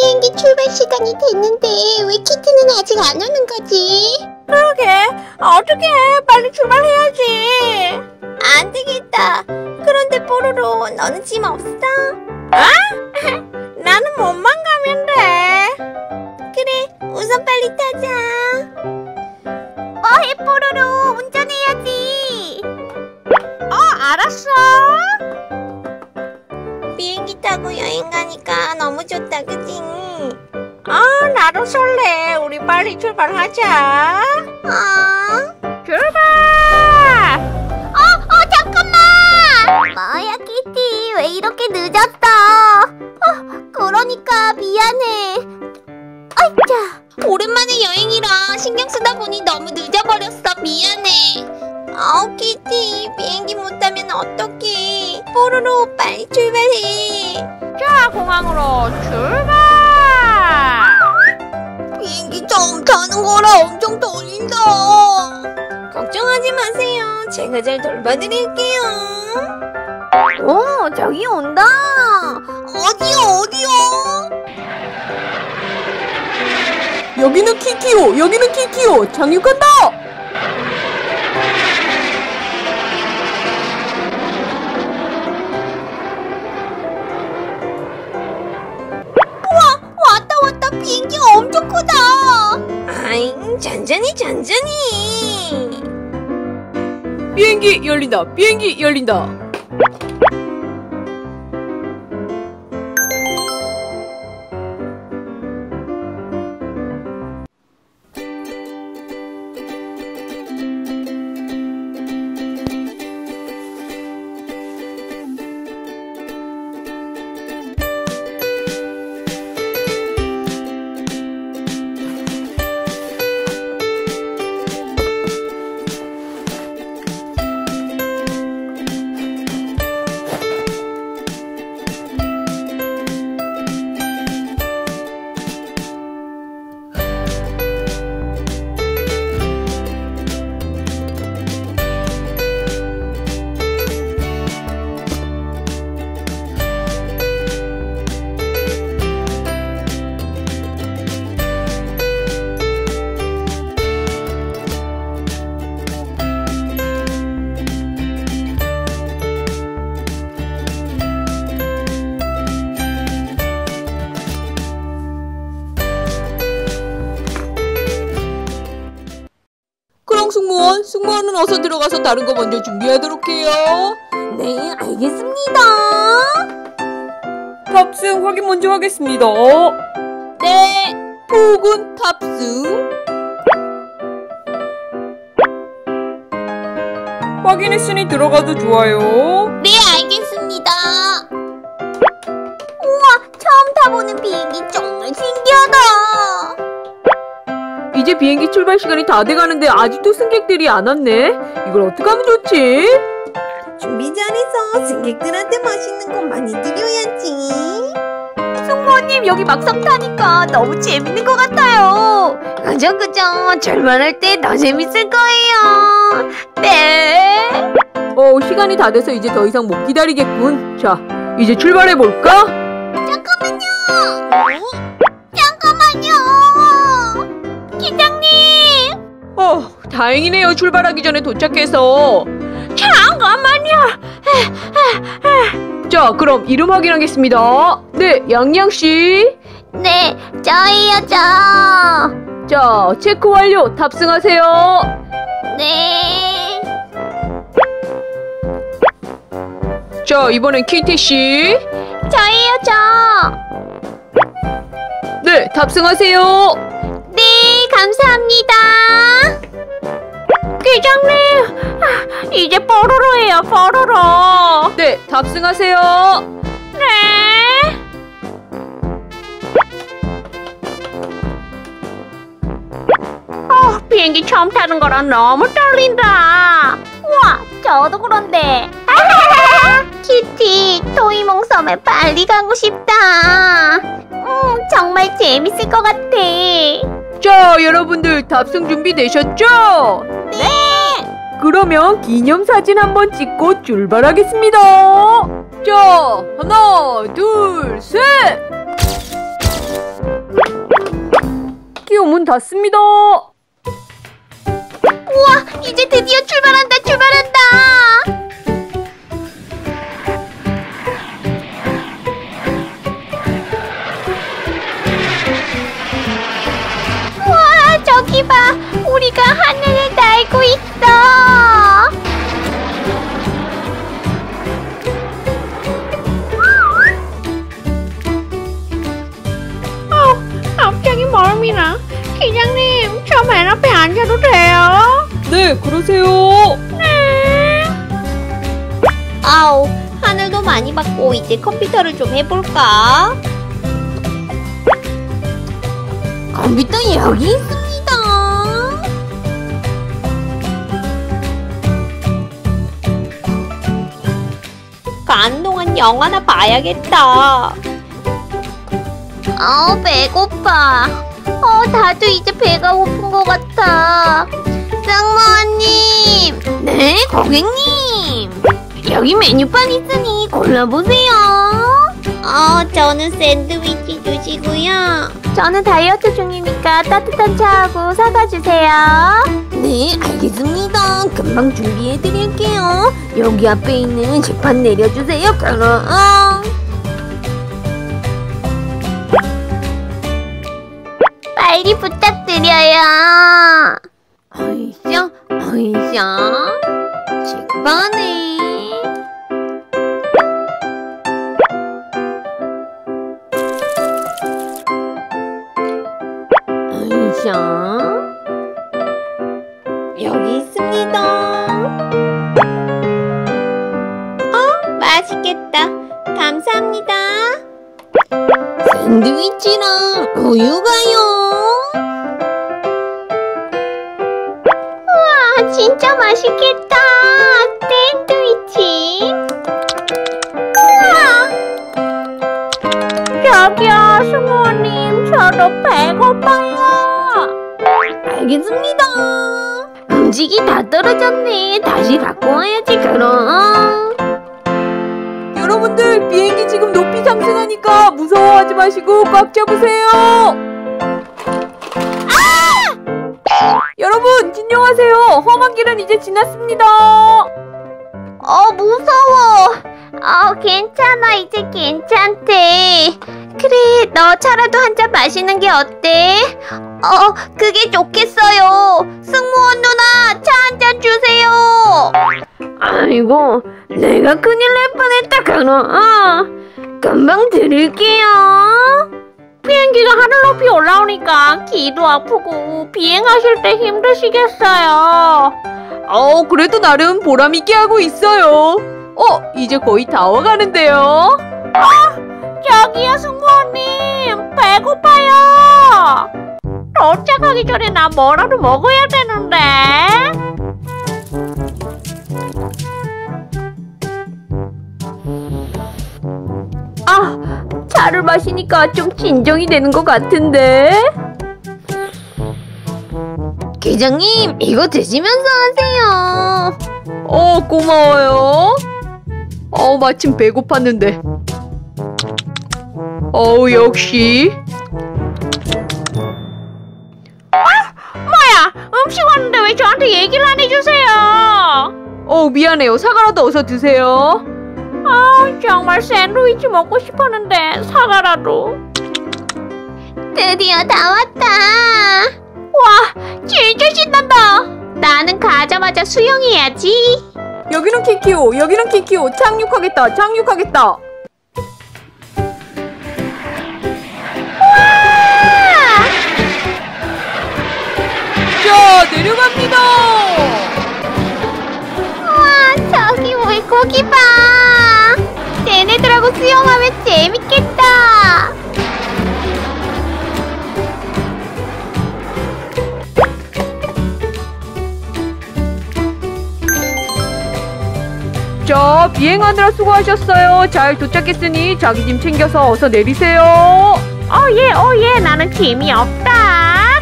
비행기 출발 시간이 됐는데 왜 키트는 아직 안 오는 거지? 그러게 어떻게 빨리 출발해야지 안 되겠다. 그런데 뽀로로 너는 짐 없어? 나는 몸만 가면 돼 그래, 우선 빨리 타자. 뭐해 뽀로로 운전해야지. 어 알았어 타고 여행 가니까 너무 좋다, 그지? 아 나도 설레 우리 빨리 출발하자 어? 출발 어, 어, 잠깐만! 뭐야, 키티. 왜 이렇게 늦었어? 어, 그러니까 미안해. 아이차. 오랜만에 여행이라 신경 쓰다 보니 너무 늦어버렸어. 미안해. 아우, 키티. 비행기 못 타면 어떡해. 뽀로로, 빨리 출발해. 자 공항으로 출발 비행기 처음 타는 거라 엄청 떨린다. 걱정하지 마세요. 제가 잘 돌봐드릴게요. 오, 저기 온다. 어디요, 어디요? 여기는 키티요. 여기는. 착륙한다. 왔다, 잔잔히, 잔잔히. 비행기 열린다. 비행기 열린다. 어서 들어가서 다른 거 먼저 준비하도록 해요. 네, 알겠습니다. 탑승 확인 먼저 하겠습니다. 네. 폭은 탑승. 확인했으니 들어가도 좋아요. 네, 알겠습니다. 우와, 처음 타보는 비행기 정말 신기하다. 이제 비행기 출발 시간이 다 돼가는데 아직도 승객들이 안 왔네. 이걸 어떡하면 좋지? 준비 잘해서 승객들한테 맛있는 거 많이 드려야지. 승무원님, 여기 막상 타니까 너무 재밌는 것 같아요. 그죠, 그죠. 출발할 때 더 재밌을 거예요. 네. 어, 시간이 다 돼서 이제 더 이상 못 기다리겠군. 자, 이제 출발해 볼까? 잠깐만요. 잠깐만요. 기장님. 어, 다행이네요. 출발하기 전에 도착해서. 잠깐만요 자, 그럼 이름 확인하겠습니다. 네, 양양 씨. 네, 저예요, 저. 자, 체크 완료. 탑승하세요. 네. 자, 이번엔 키티 씨. 저예요, 저. 네, 탑승하세요. 네, 감사합니다. 기장님 아, 이제 뽀로로예요 뽀로로 네, 탑승하세요. 네 어, 비행기 처음 타는 거라 너무 떨린다 우와, 저도 그런데. 키티, 토이몽 섬에 빨리 가고 싶다. 음, 정말 재밌을 것 같아. 자, 여러분들 답승 준비되셨죠? 네! 그러면 기념사진 한번 찍고 출발하겠습니다. 자, 하나, 둘, 셋! 키오 문 닫습니다. 우와, 이제 드디어 출발한다, 기장님, 저 맨 앞에 앉아도 돼요? 네, 그러세요. 아우, 하늘도 많이 봤고 이제 컴퓨터를 좀 해볼까? 컴퓨터 여기 있습니다. 가는 동안 영화나 봐야겠다. 아, 배고파. 어, 나도 이제 배가 고픈 것 같아. 쌍모님! 네, 고객님! 여기 메뉴판 있으니 골라보세요. 어, 저는 샌드위치 주시고요. 저는 다이어트 중이니까 따뜻한 차하고 사과 주세요. 네, 알겠습니다. 금방 준비해드릴게요. 여기 앞에 있는 재판 내려주세요. 그럼. 빨리 부탁드려요. 어이쇼, 어이쇼. 재판에. 어이쇼. 여기 있습니다. 어, 맛있겠다. 감사합니다. 샌드위치랑 우유가요. 맛있겠다. 샌드위치. 우와. 저기요, 승우님, 저도 배고파요. 알겠습니다. 음식이 다 떨어졌네. 다시 갖고 와야지, 그럼. 여러분들, 비행기 지금 높이 상승하니까 무서워하지 마시고 꽉 잡으세요. 여러분, 진정하세요. 험한 길은 이제 지났습니다. 어, 무서워. 어, 괜찮아. 이제 괜찮대. 그래, 너 차라도 한 잔 마시는 게 어때? 어, 그게 좋겠어요. 승무원 누나, 차 한 잔 주세요. 아이고, 내가 큰일 날 뻔했다, 그럼. 어, 금방 드릴게요. 비행기가 하늘 높이 올라오니까 귀도 아프고 비행하실 때 힘드시겠어요. 어, 그래도 나름 보람있게 하고 있어요. 어, 이제 거의 다 와가는데요. 저기요, 승무원님, 배고파요. 도착하기 전에 나 뭐라도 먹어야 되는데. 차를 마시니까 좀 진정이 되는 것 같은데. 계장님, 이거 드시면서 하세요. 어, 고마워요. 어, 마침 배고팠는데. 어우, 역시. 뭐야, 음식 왔는데 왜 저한테 얘기를 안 해주세요? 어, 미안해요. 사과라도 어서 드세요. 아, 정말 샌드위치 먹고 싶었는데 사과라도. 드디어 다 왔다. 와, 진짜 신난다. 나는 가자마자 수영해야지. 여기는 키키오, 여기는 키키오. 착륙하겠다, 착륙하겠다. 자, 내려갑니다. 우와, 저기 물고기 봐. 쟤네들하고 수영하면 재밌겠다. 자, 비행하느라 수고하셨어요. 잘 도착했으니 자기 짐 챙겨서 어서 내리세요. 어, 예, 어, 예, 나는 짐이 없다.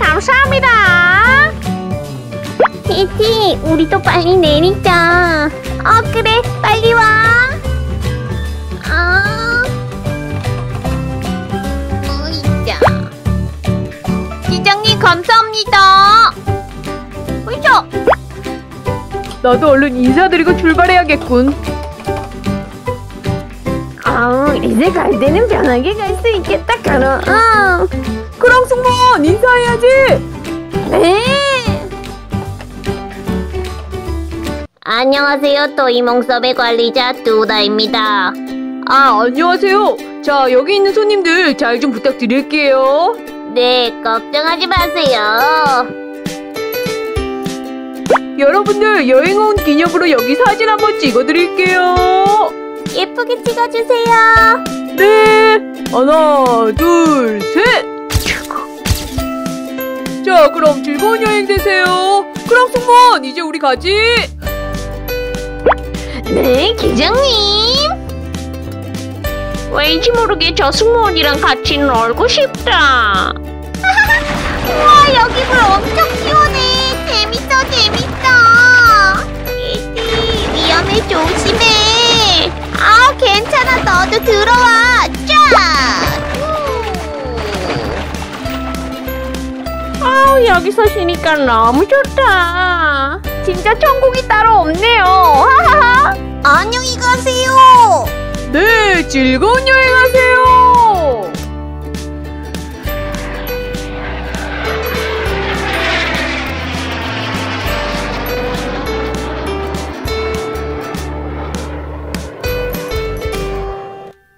감사합니다. 티티, 우리도 빨리 내리자. 나도 얼른 인사드리고 출발해야겠군. 아, 이제 갈 때는 편하게 갈 수 있겠다, 카노. 응. 그럼 승무원 인사해야지. 네. 안녕하세요, 토이몽섭의 관리자 두다입니다. 아, 안녕하세요. 자, 여기 있는 손님들 잘 좀 부탁드릴게요. 네, 걱정하지 마세요. 여러분들 여행 온 기념으로 여기 사진 한번 찍어드릴게요. 예쁘게 찍어주세요. 네. 하나, 둘, 셋. 자, 그럼 즐거운 여행 되세요. 그럼 승무원, 이제 우리 가지. 네, 기장님. 왠지 모르게 저 승무원이랑 같이 놀고 싶다. 우와, 여기 물 엄청 시원해. 조심해. 아, 괜찮아, 너도 들어와. 쫙. 아우 여기서 쉬니까 너무 좋다. 진짜 천국이 따로 없네요. 안녕히 가세요. 네, 즐거운 여행 하세요.